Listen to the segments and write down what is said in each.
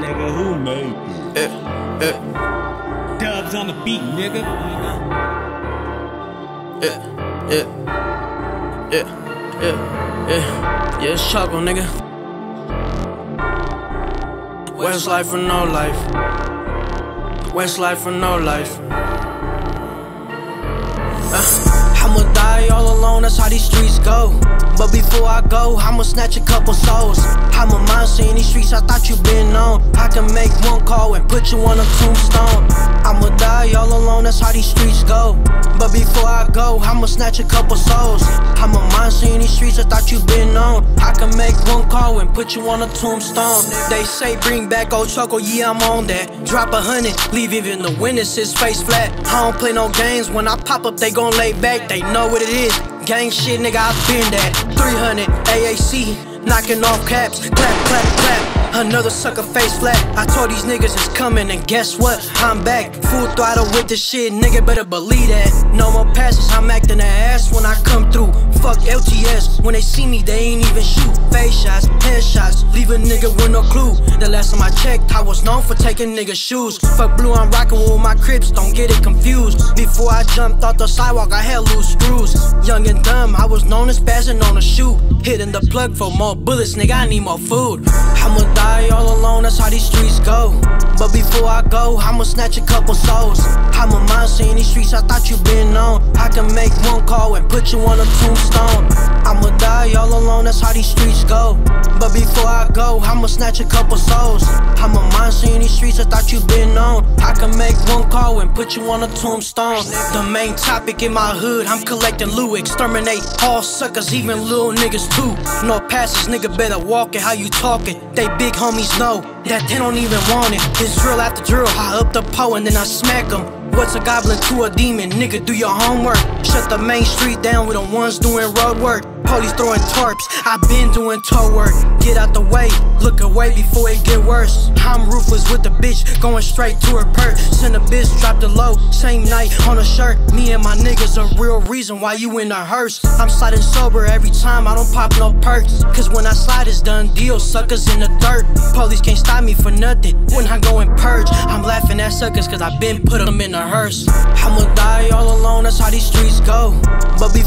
nigga. Who made this? Yeah, yeah, Dubs on the beat, nigga. yeah, yeah, yeah, yeah, yeah, yeah, it's Choko, nigga. West life for no life. West life for no life. Uh, I'ma die all alone, that's how these streets go. But before I go, I'ma snatch a couple souls. I'm a monster in these streets, I thought you been on. I can make one call and put you on a tombstone. I'ma die all alone, that's how these streets go. But before I go, I'ma snatch a couple souls. I'm a monster in these streets, I thought you been on. I can make one call and put you on a tombstone. They say bring back old Choko, yeah, I'm on that. Drop a hundred, leave even the witnesses face flat. I don't play no games, when I pop up, they gon' lay back, they know what it is. Gang shit, nigga, I've been that. 300 AAC, knocking off caps. Clap, clap, clap. Another sucker face flat. I told these niggas it's coming, and guess what? I'm back. Full throttle with the shit, nigga, better believe that. No more passes, I'm acting the ass when I come through. Fuck LTS, when they see me, they ain't even shoot. Face shots, headshots, leave a nigga with no clue. The last time I checked, I was known for taking niggas' shoes. Fuck blue, I'm rocking with my crips, don't get it confused. Before I jumped off the sidewalk, I had loose screws. Young and dumb, I was known as spazzing on a shoot. Hitting the plug for more bullets, nigga, I need more food. I'ma die all alone, that's how these streets go. But before I go, I'ma snatch a couple souls. I'm streets, I thought you been on. I can make one call and put you on a tombstone. I'ma die all alone, that's how these streets go. But before I go, I'ma snatch a couple souls. I'm a monster in these streets, I thought you been on. I can make one call and put you on a tombstone. The main topic in my hood, I'm collecting loot, exterminate all suckers, even little niggas too. No passes, nigga better walk it, how you talking? They big homies know that they don't even want it. It's drill after drill, I up the pole and then I smack them. What's a goblin to a demon? Nigga, do your homework. Shut the main street down with the ones doing road work. Police throwing tarps, I been doing tow work. Get out the way, look away before it get worse. I'm ruthless with the bitch, going straight to her purse. Send a bitch, drop the low, same night on a shirt. Me and my niggas a real reason why you in a hearse. I'm sliding sober every time, I don't pop no perks. Cause when I slide, it's done deal, suckers in the dirt. Police can't stop me for nothing when I go and purge. I'm laughing at suckers cause I been put them in a hearse. I'ma die all alone, that's how these streets go.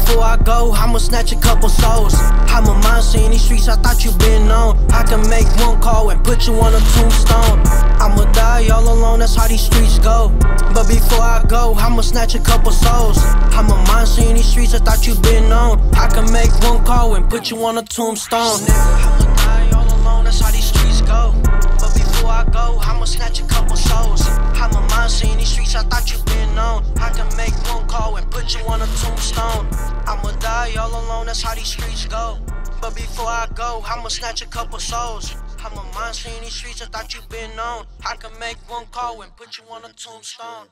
Before I go, I'ma snatch a couple souls. I'm a monster in these streets, I thought you been known. I can make one call and put you on a tombstone. I'ma die all alone, that's how these streets go. But before I go, I'ma snatch a couple souls. I'm a monster in these streets, I thought you been known. I can make one call and put you on a tombstone. I'ma die all alone, that's how these streets go. But before I go, I'ma snatch a couple souls. I'm a alone, that's how these streets go. But before I go, I'ma snatch a couple souls. I'm a monster in these streets, I thought you been known. I can make one call and put you on a tombstone.